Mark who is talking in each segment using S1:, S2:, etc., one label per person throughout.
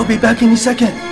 S1: They'll be back any second.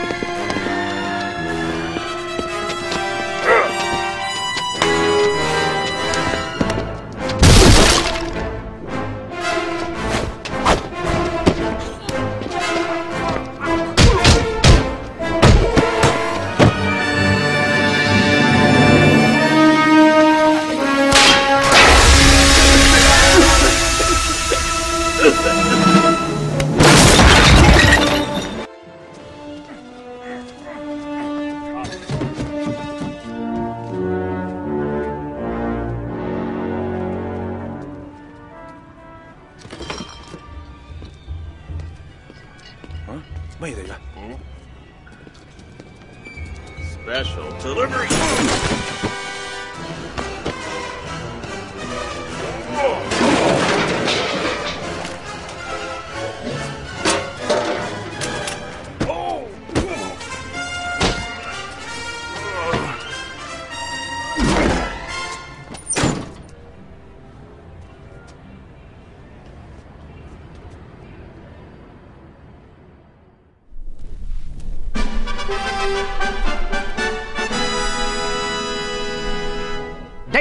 S2: Special delivery.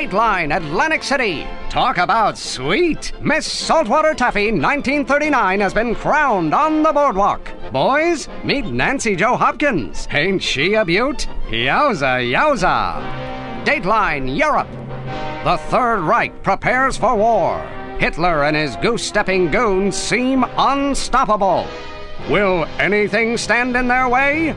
S3: Dateline, Atlantic City. Talk about sweet. Miss Saltwater Taffy 1939 has been crowned on the boardwalk. Boys, meet Nancy Joe Hopkins. Ain't she a beaut? Yowza, yowza. Dateline, Europe. The Third Reich prepares for war. Hitler and his goose stepping goons seem unstoppable. Will anything stand in their way?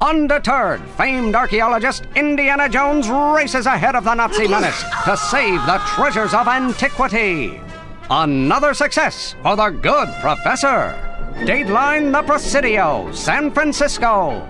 S3: Undeterred, famed archaeologist Indiana Jones races ahead of the Nazi menace to save the treasures of antiquity. Another success for the good professor. Dateline the Presidio, San Francisco.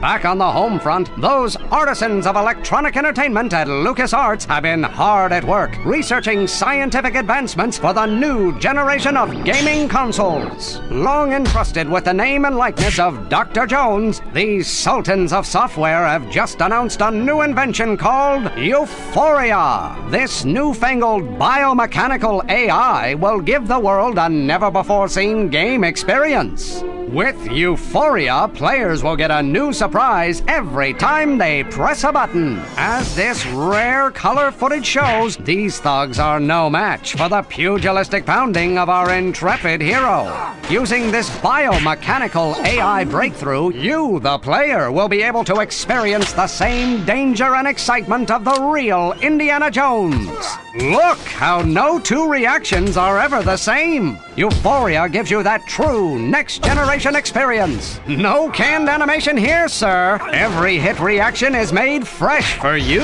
S3: Back on the home front, those artisans of electronic entertainment at LucasArts have been hard at work researching scientific advancements for the new generation of gaming consoles. Long entrusted with the name and likeness of Dr. Jones, these sultans of software have just announced a new invention called Euphoria. This newfangled biomechanical AI will give the world a never before seen game experience. With Euphoria, players will get a new surprise every time they press a button. As this rare color footage shows, these thugs are no match for the pugilistic pounding of our intrepid hero. Using this biomechanical AI breakthrough, you, the player, will be able to experience the same danger and excitement of the real Indiana Jones. Look how no two reactions are ever the same. Euphoria gives you that true next generation experience. No canned animation here, sir. Every hit reaction is made fresh for you.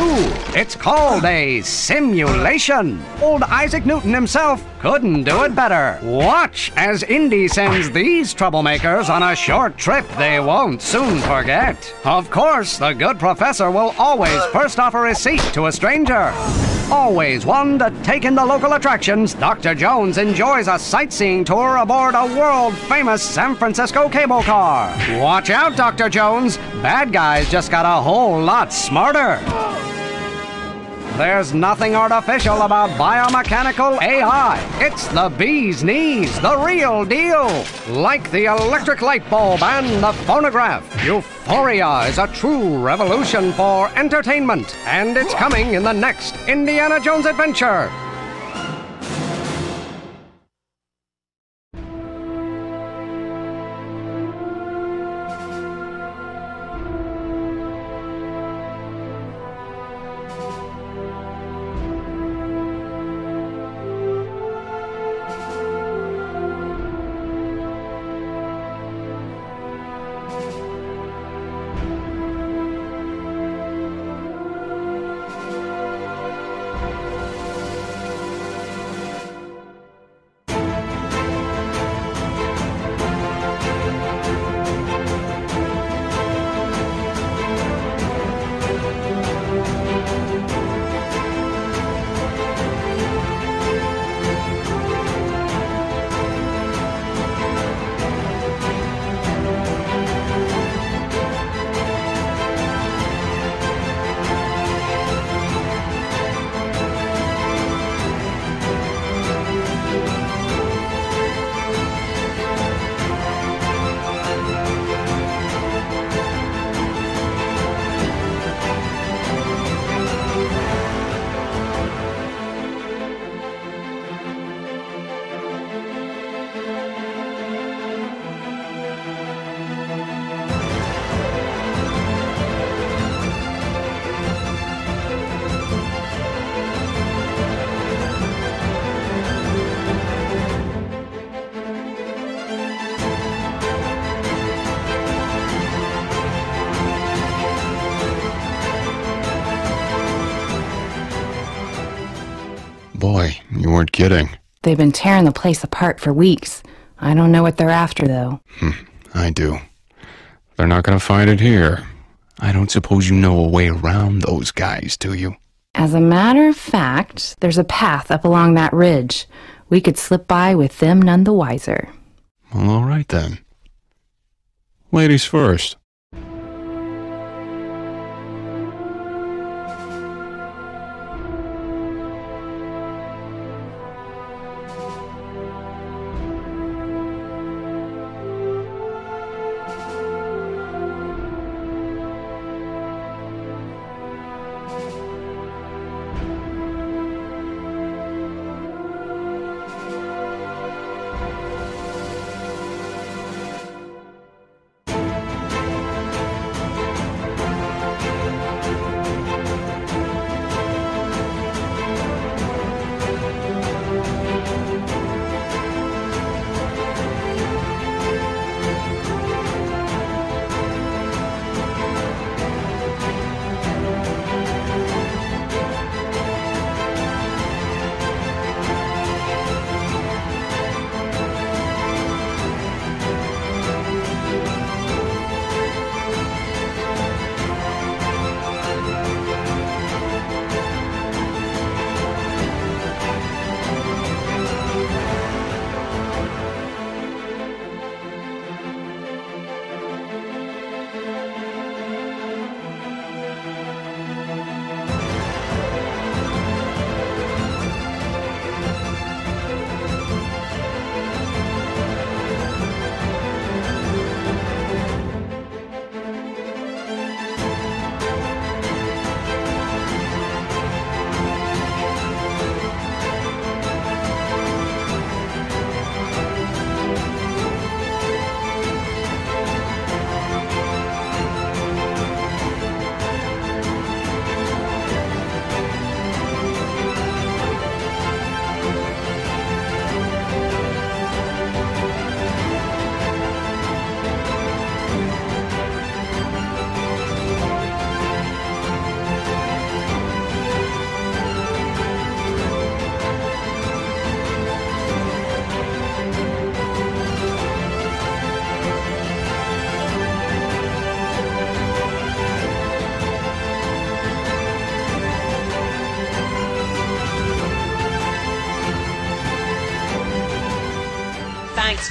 S3: It's called a simulation. Old Isaac Newton himself couldn't do it better. Watch as Indy sends these troublemakers on a short trip they won't soon forget. Of course, the good professor will always first offer his seat to a stranger. Always one to take in the local attractions, Dr. Jones enjoys a sightseeing tour aboard a world famous San Francisco cable car. Watch out, Dr. Jones. Bad guys just got a whole lot smarter. There's nothing artificial about biomechanical AI. It's the bee's knees, the real deal. Like the electric light bulb and the phonograph, Euphoria is a true revolution for entertainment, and it's coming in the next Indiana Jones adventure.
S4: Kidding.
S5: They've been tearing the place apart for weeks. I don't know what they're after, though.
S4: Hmm, I do. They're not gonna find it here. I don't suppose you know a way around those guys, do you?
S5: As a matter of fact, there's a path up along that ridge. We could slip by with them none the wiser.
S4: Well, all right then. Ladies first.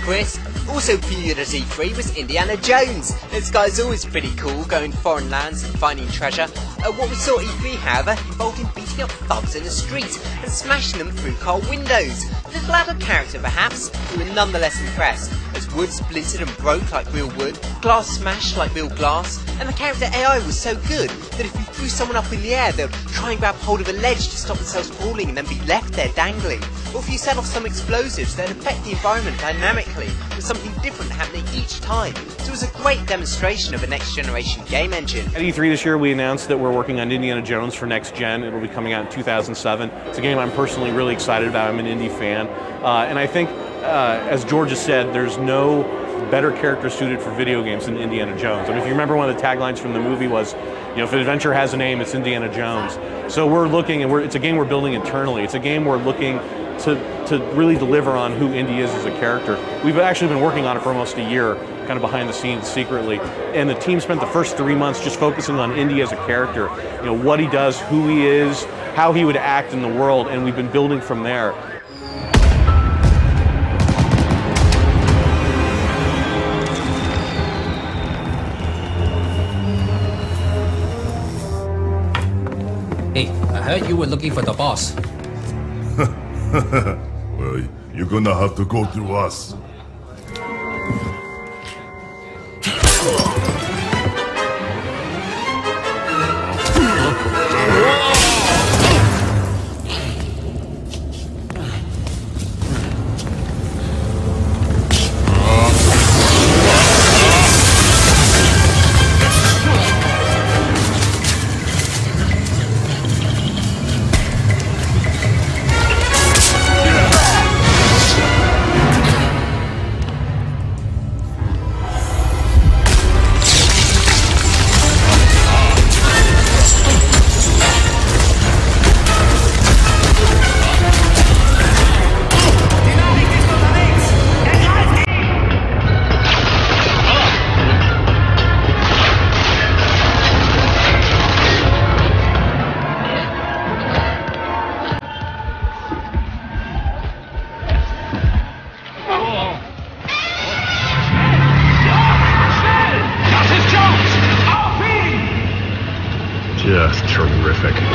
S6: Chris. Also viewed at E3 was Indiana Jones. This guy's always pretty cool, going foreign lands and finding treasure. Uh, what we saw at E3, however, involved him beating up thugs in the street and smashing them through car windows. Out of character, perhaps, we were nonetheless impressed, as wood splintered and broke like real wood, glass smashed like real glass, and the character AI was so good that if you threw someone up in the air, they'd try and grab hold of a ledge to stop themselves falling and then be left there dangling. Or if you set off some explosives, they'd affect the environment dynamically, with something different happening each time. So it was a great demonstration of a next generation game engine.
S7: At E3 this year, we announced that we're working on Indiana Jones for next gen. It'll be coming out in 2007. It's a game I'm personally really excited about. I'm an Indy fan. Uh, and I think, uh, as George has said, there's no better character suited for video games than Indiana Jones. I mean, if you remember one of the taglines from the movie was, you know, if an adventure has a name, it's Indiana Jones. So we're looking, and we're, it's a game we're building internally. It's a game we're looking to, to really deliver on who Indy is as a character. We've actually been working on it for almost a year, kind of behind the scenes secretly. And the team spent the first three months just focusing on Indy as a character, you know, what he does, who he is, how he would act in the world, and we've been building from there.
S8: Hey, I heard you were looking for the boss.
S9: well, you're gonna have to go through us.
S10: Pacific.